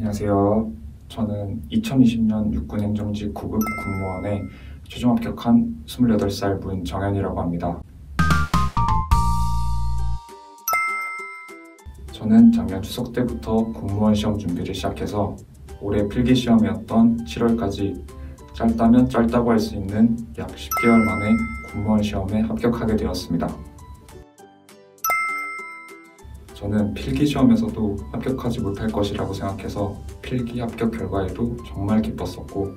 안녕하세요. 저는 2020년 육군행정직 9급 군무원에 최종 합격한 28살 문정현이라고 합니다. 저는 작년 추석 때부터 공무원 시험 준비를 시작해서 올해 필기 시험이었던 7월까지 짧다면 짧다고 할 수 있는 약 10개월 만에 공무원 시험에 합격하게 되었습니다. 저는 필기 시험에서도 합격하지 못할 것이라고 생각해서 필기 합격 결과에도 정말 기뻤었고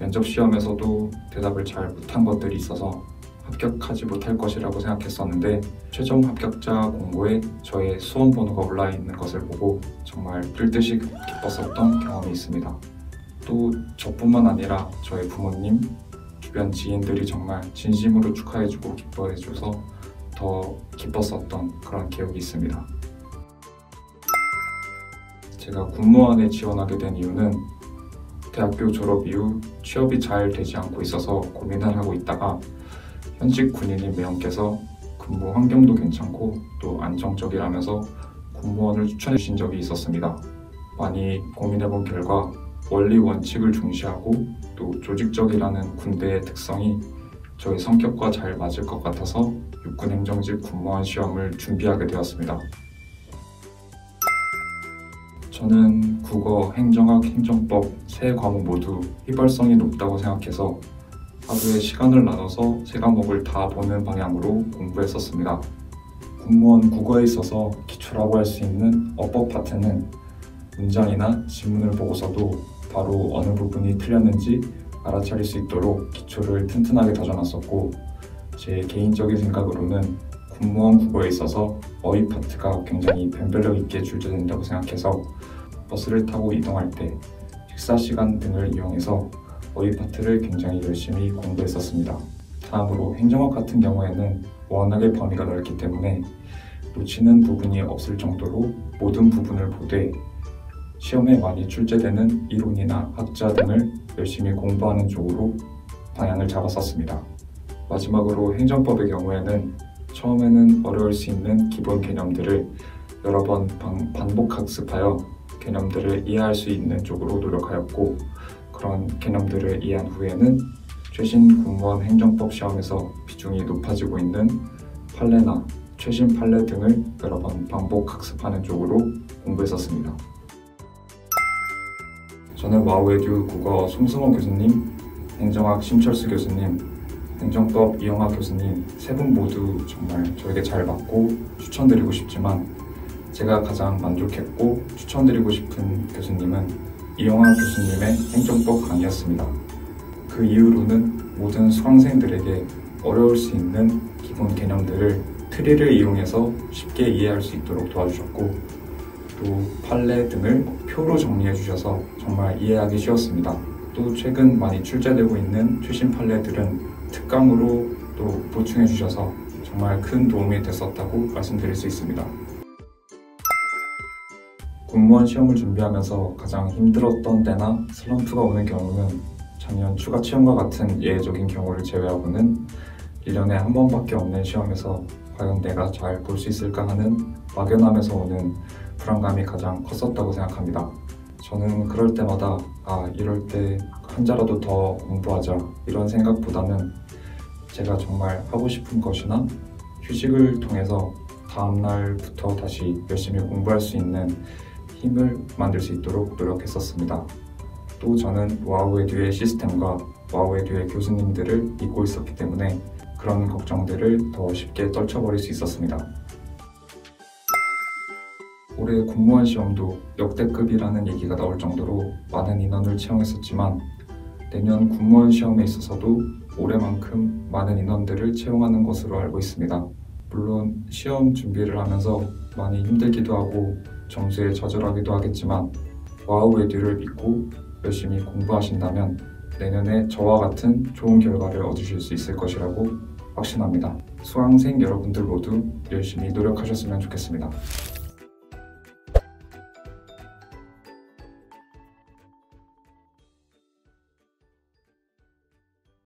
면접 시험에서도 대답을 잘 못한 것들이 있어서 합격하지 못할 것이라고 생각했었는데 최종 합격자 공고에 저의 수험 번호가 올라 있는 것을 보고 정말 뜰 듯이 기뻤었던 경험이 있습니다. 또 저뿐만 아니라 저의 부모님, 주변 지인들이 정말 진심으로 축하해주고 기뻐해줘서 더 기뻤었던 그런 기억이 있습니다. 제가 군무원에 지원하게 된 이유는 대학교 졸업 이후 취업이 잘 되지 않고 있어서 고민을 하고 있다가 현직 군인인 매형께서 근무 환경도 괜찮고 또 안정적이라면서 군무원을 추천해 주신 적이 있었습니다. 많이 고민해 본 결과 원리 원칙을 중시하고 또 조직적이라는 군대의 특성이 저희 성격과 잘 맞을 것 같아서 육군행정직 군무원 시험을 준비하게 되었습니다. 저는 국어, 행정학, 행정법 세 과목 모두 휘발성이 높다고 생각해서 하루에 시간을 나눠서 세 과목을 다 보는 방향으로 공부했었습니다. 공무원 국어에 있어서 기초라고 할 수 있는 어법 파트는 문장이나 지문을 보고서도 바로 어느 부분이 틀렸는지 알아차릴 수 있도록 기초를 튼튼하게 다져놨었고 제 개인적인 생각으로는 공무원 국어에 있어서 어휘 파트가 굉장히 변별력 있게 출제된다고 생각해서 버스를 타고 이동할 때 식사 시간 등을 이용해서 어휘 파트를 굉장히 열심히 공부했었습니다. 다음으로 행정학 같은 경우에는 워낙에 범위가 넓기 때문에 놓치는 부분이 없을 정도로 모든 부분을 보되 시험에 많이 출제되는 이론이나 학자 등을 열심히 공부하는 쪽으로 방향을 잡았었습니다. 마지막으로 행정법의 경우에는 처음에는 어려울 수 있는 기본 개념들을 여러 번 반복 학습하여 개념들을 이해할 수 있는 쪽으로 노력하였고 그런 개념들을 이해한 후에는 최신 공무원 행정법 시험에서 비중이 높아지고 있는 판례나 최신 판례 등을 여러 번 반복 학습하는 쪽으로 공부했었습니다. 저는 와우에듀 국어 송승호 교수님, 행정학 심철수 교수님, 행정법 이영학 교수님 세 분 모두 정말 저에게 잘 맞고 추천드리고 싶지만 제가 가장 만족했고 추천드리고 싶은 교수님은 이영학 교수님의 행정법 강의였습니다. 그 이후로는 모든 수강생들에게 어려울 수 있는 기본 개념들을 tree를 이용해서 쉽게 이해할 수 있도록 도와주셨고 또 판례 등을 표로 정리해 주셔서 정말 이해하기 쉬웠습니다. 또 최근 많이 출제되고 있는 최신 판례들은 특강으로 또 보충해 주셔서 정말 큰 도움이 됐었다고 말씀드릴 수 있습니다. 공무원 시험을 준비하면서 가장 힘들었던 때나 슬럼프가 오는 경우는 작년 추가 시험과 같은 예외적인 경우를 제외하고는 1년에 한 번밖에 없는 시험에서 과연 내가 잘 볼 수 있을까 하는 막연함에서 오는 불안감이 가장 컸었다고 생각합니다. 저는 그럴 때마다 아 이럴 때 한자라도 더 공부하자 이런 생각보다는 제가 정말 하고 싶은 것이나 휴식을 통해서 다음날부터 다시 열심히 공부할 수 있는 힘을 만들 수 있도록 노력했었습니다. 또 저는 와우에듀의 시스템과 와우에듀의 교수님들을 믿고 있었기 때문에 그런 걱정들을 더 쉽게 떨쳐버릴 수 있었습니다. 올해 공무원 시험도 역대급이라는 얘기가 나올 정도로 많은 인원을 채용했었지만 내년 공무원 시험에 있어서도 올해만큼 많은 인원들을 채용하는 것으로 알고 있습니다. 물론 시험 준비를 하면서 많이 힘들기도 하고 점수에 좌절하기도 하겠지만 와우 에듀를 믿고 열심히 공부하신다면 내년에 저와 같은 좋은 결과를 얻으실 수 있을 것이라고 확신합니다. 수강생 여러분들 모두 열심히 노력하셨으면 좋겠습니다.